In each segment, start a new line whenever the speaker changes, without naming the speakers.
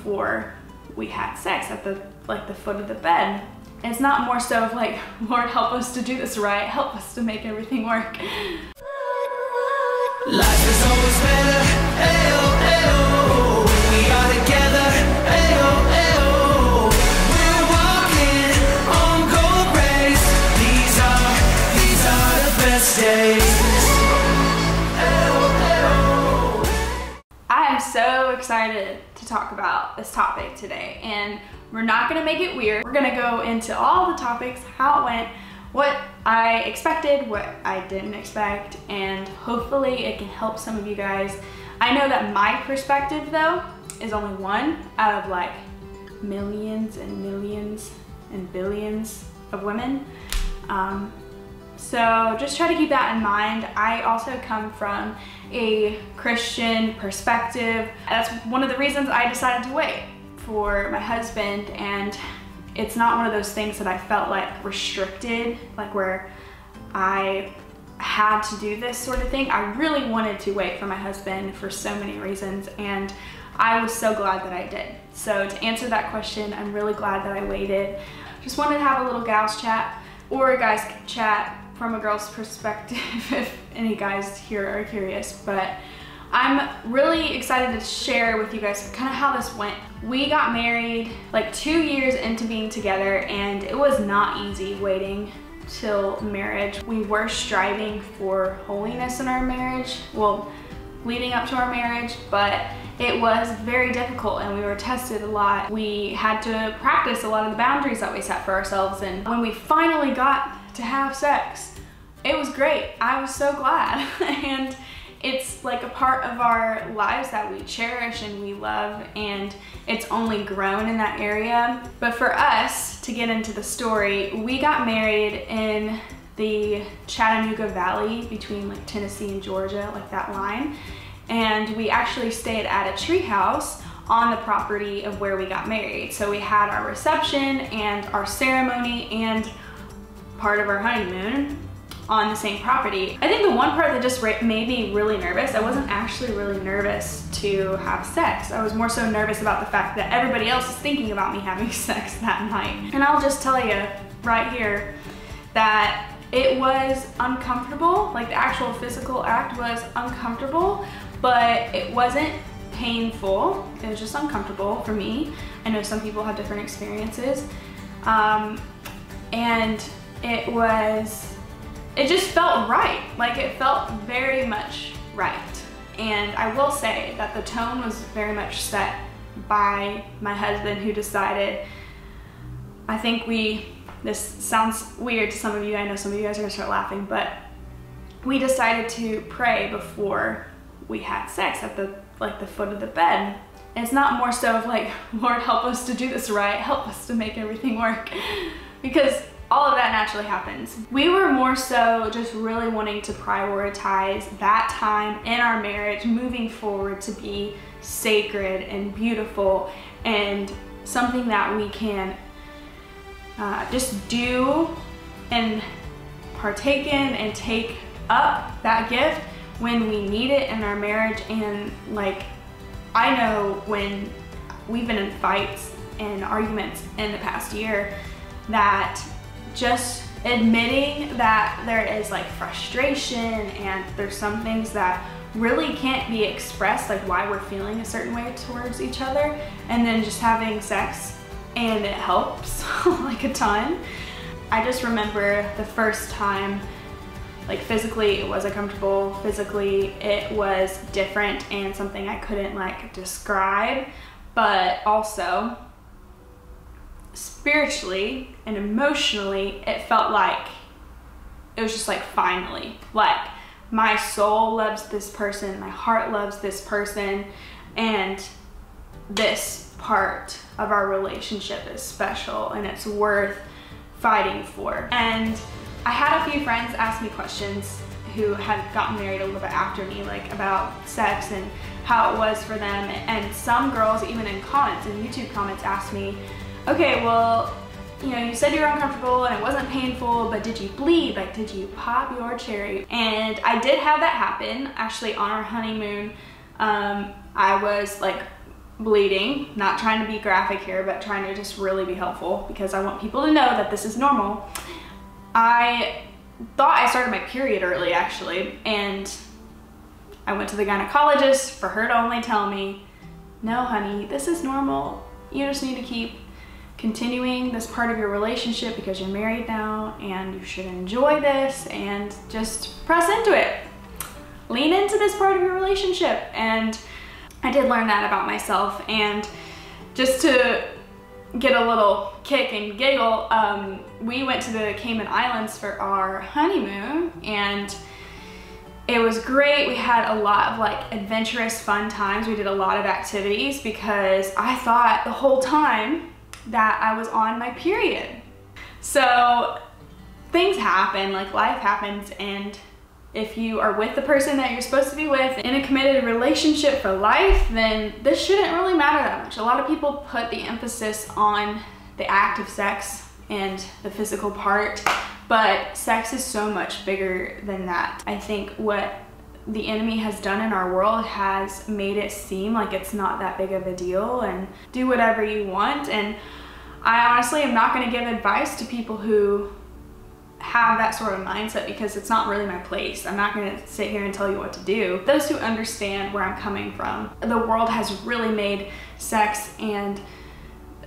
before we had sex at the like the foot of the bed. It's not more so of like, Lord, help us to do this right. Help us to make everything work. Life is always better. Excited to talk about this topic today and we're not gonna make it weird. We're gonna go into all the topics, how it went, what I expected, what I didn't expect, and hopefully it can help some of you guys. I know that my perspective though is only one out of like millions and millions and billions of women. Um, so just try to keep that in mind. I also come from a Christian perspective. That's one of the reasons I decided to wait for my husband and it's not one of those things that I felt like restricted, like where I had to do this sort of thing. I really wanted to wait for my husband for so many reasons and I was so glad that I did. So to answer that question, I'm really glad that I waited. Just wanted to have a little gals chat or a guys chat from a girl's perspective if any guys here are curious, but I'm really excited to share with you guys kind of how this went. We got married like two years into being together and it was not easy waiting till marriage. We were striving for holiness in our marriage, well, leading up to our marriage, but it was very difficult and we were tested a lot. We had to practice a lot of the boundaries that we set for ourselves and when we finally got to have sex, it was great. I was so glad. and it's like a part of our lives that we cherish and we love and it's only grown in that area. But for us to get into the story, we got married in the Chattanooga Valley between like Tennessee and Georgia, like that line. And we actually stayed at a treehouse on the property of where we got married. So we had our reception and our ceremony and part of our honeymoon on the same property. I think the one part that just made me really nervous, I wasn't actually really nervous to have sex. I was more so nervous about the fact that everybody else is thinking about me having sex that night. And I'll just tell you right here that it was uncomfortable, like the actual physical act was uncomfortable, but it wasn't painful. It was just uncomfortable for me. I know some people have different experiences. Um, and it was it just felt right. Like it felt very much right. And I will say that the tone was very much set by my husband who decided, I think we, this sounds weird to some of you, I know some of you guys are gonna start laughing, but we decided to pray before we had sex at the like the foot of the bed. And it's not more so of like, Lord help us to do this right, help us to make everything work. because all of that naturally happens. We were more so just really wanting to prioritize that time in our marriage moving forward to be sacred and beautiful and something that we can uh, just do and partake in and take up that gift when we need it in our marriage and like I know when we've been in fights and arguments in the past year that just admitting that there is like frustration and there's some things that really can't be expressed, like why we're feeling a certain way towards each other, and then just having sex and it helps like a ton. I just remember the first time like physically it was uncomfortable, physically it was different and something I couldn't like describe, but also spiritually and emotionally, it felt like it was just like finally, like my soul loves this person, my heart loves this person, and this part of our relationship is special and it's worth fighting for. And I had a few friends ask me questions who had gotten married a little bit after me, like about sex and how it was for them. And some girls, even in comments, in YouTube comments, asked me, okay, well, you know, you said you were uncomfortable and it wasn't painful, but did you bleed? Like, did you pop your cherry? And I did have that happen. Actually, on our honeymoon, um, I was like bleeding, not trying to be graphic here, but trying to just really be helpful because I want people to know that this is normal. I thought I started my period early actually, and I went to the gynecologist for her to only tell me, no honey, this is normal. You just need to keep continuing this part of your relationship because you're married now and you should enjoy this and just press into it. Lean into this part of your relationship. And I did learn that about myself. And just to get a little kick and giggle, um, we went to the Cayman Islands for our honeymoon and it was great. We had a lot of like adventurous fun times. We did a lot of activities because I thought the whole time that I was on my period. So things happen, like life happens, and if you are with the person that you're supposed to be with in a committed relationship for life, then this shouldn't really matter that much. A lot of people put the emphasis on the act of sex and the physical part, but sex is so much bigger than that. I think what the enemy has done in our world has made it seem like it's not that big of a deal and do whatever you want. And I honestly am not going to give advice to people who have that sort of mindset because it's not really my place. I'm not going to sit here and tell you what to do. Those who understand where I'm coming from, the world has really made sex and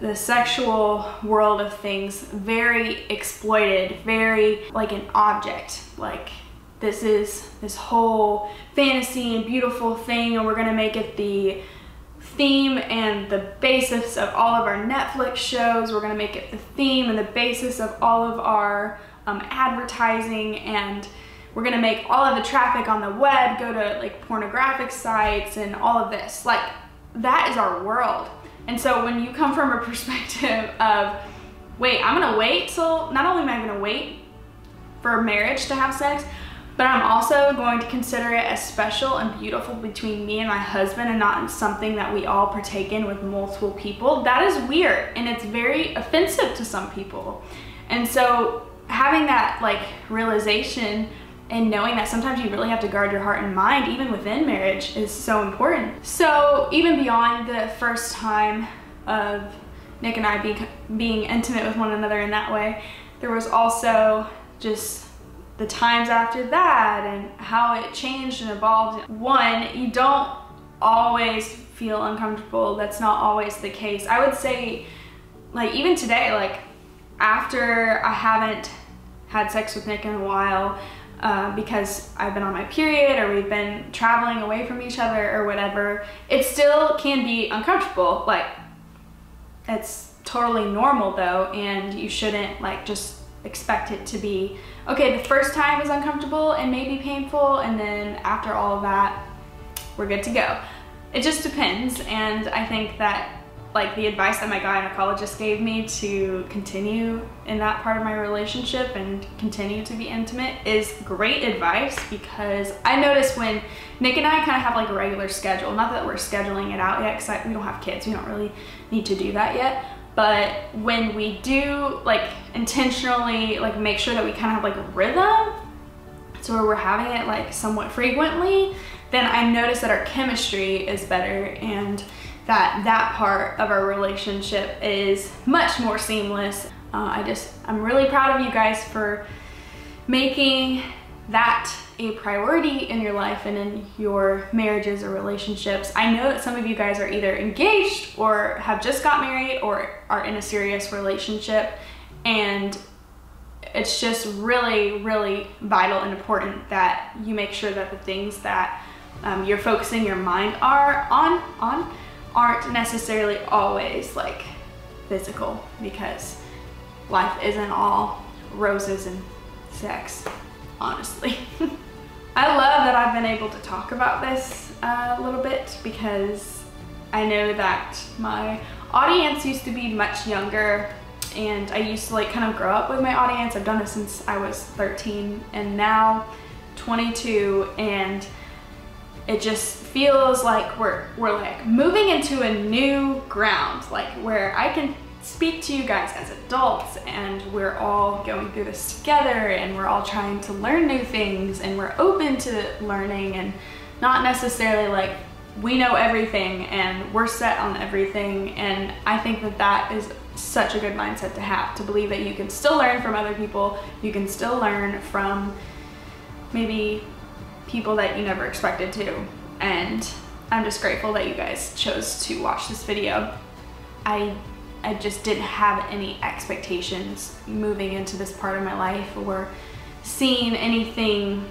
the sexual world of things very exploited, very like an object. Like this is this whole fantasy and beautiful thing and we're gonna make it the theme and the basis of all of our Netflix shows. We're gonna make it the theme and the basis of all of our um, advertising and we're gonna make all of the traffic on the web go to like pornographic sites and all of this. Like that is our world. And so when you come from a perspective of, wait, I'm gonna wait till, not only am I gonna wait for marriage to have sex, but I'm also going to consider it as special and beautiful between me and my husband and not something that we all partake in with multiple people. That is weird and it's very offensive to some people. And so having that like realization and knowing that sometimes you really have to guard your heart and mind even within marriage is so important. So even beyond the first time of Nick and I being, being intimate with one another in that way, there was also just the times after that and how it changed and evolved. One, you don't always feel uncomfortable. That's not always the case. I would say, like, even today, like, after I haven't had sex with Nick in a while, uh, because I've been on my period or we've been traveling away from each other or whatever, it still can be uncomfortable. Like, it's totally normal though, and you shouldn't like just expect it to be, okay, the first time is uncomfortable and maybe painful, and then after all of that, we're good to go. It just depends, and I think that like the advice that my gynecologist gave me to continue in that part of my relationship and continue to be intimate is great advice because I notice when Nick and I kind of have like a regular schedule, not that we're scheduling it out yet because we don't have kids, we don't really need to do that yet, but when we do like intentionally like make sure that we kind of have like a rhythm so where we're having it like somewhat frequently then I notice that our chemistry is better and that that part of our relationship is much more seamless. Uh, I just, I'm really proud of you guys for making that a priority in your life and in your marriages or relationships. I know that some of you guys are either engaged or have just got married or are in a serious relationship and it's just really, really vital and important that you make sure that the things that um, you're focusing your mind are on, on aren't necessarily always like physical because life isn't all roses and sex, honestly. That I've been able to talk about this uh, a little bit because I know that my audience used to be much younger and I used to like kind of grow up with my audience. I've done this since I was 13 and now 22 and it just feels like we're we're like moving into a new ground like where I can speak to you guys as adults and we're all going through this together and we're all trying to learn new things and we're open to learning and not necessarily like we know everything and we're set on everything. And I think that that is such a good mindset to have to believe that you can still learn from other people, you can still learn from maybe people that you never expected to. And I'm just grateful that you guys chose to watch this video. I I just didn't have any expectations moving into this part of my life or seeing anything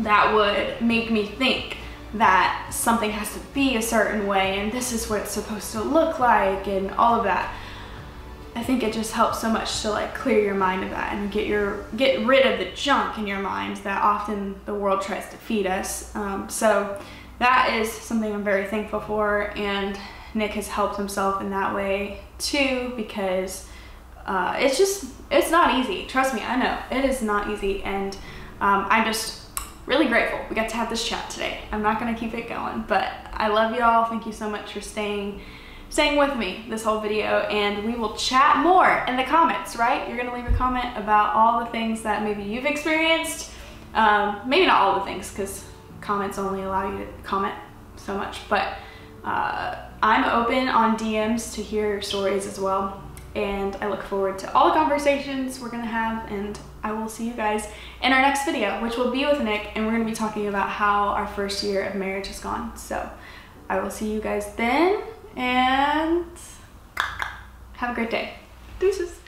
that would make me think that something has to be a certain way and this is what it's supposed to look like and all of that. I think it just helps so much to like clear your mind of that and get your get rid of the junk in your mind that often the world tries to feed us. Um, so that is something I'm very thankful for and Nick has helped himself in that way too because uh, it's just it's not easy. Trust me, I know it is not easy and um, I'm just really grateful we got to have this chat today. I'm not gonna keep it going, but I love y'all. Thank you so much for staying staying with me this whole video and we will chat more in the comments, right? You're gonna leave a comment about all the things that maybe you've experienced. Um, maybe not all the things because comments only allow you to comment so much, but uh, I'm open on DMs to hear stories as well. And I look forward to all the conversations we're gonna have and I will see you guys in our next video, which will be with Nick and we're gonna be talking about how our first year of marriage has gone. So I will see you guys then and have a great day. Deuces.